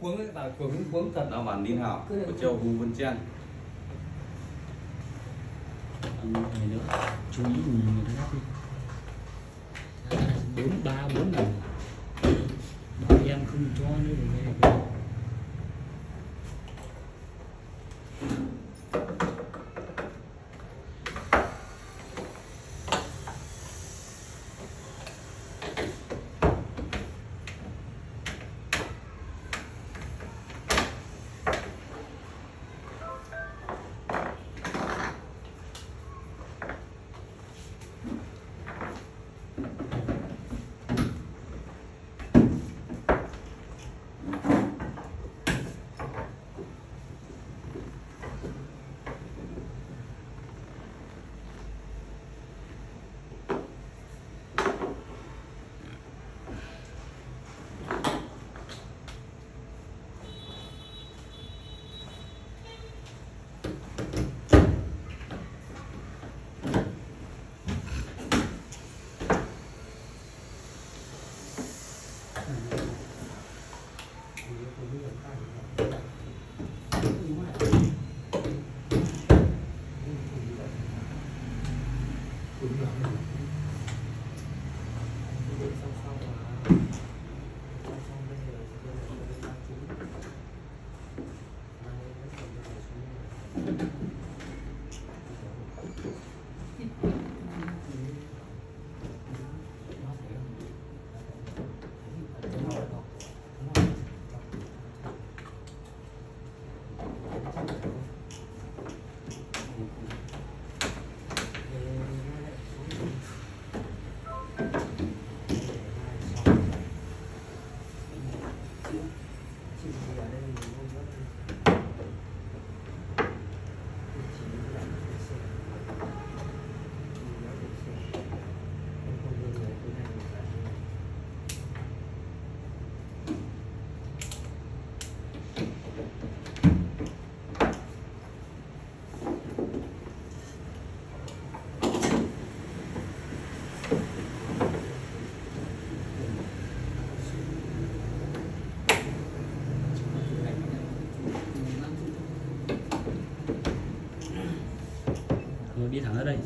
cuống ấy vào cuống cuống thật. Lão bản Ninh Hảo của châu Hùng Vân Trang. Anh này nữa chú ý nhìn người ta đi. Bốn ba bốn lần. Bảo em không cho nữa rồi nghe Thank you. Đi thẳng ra đây.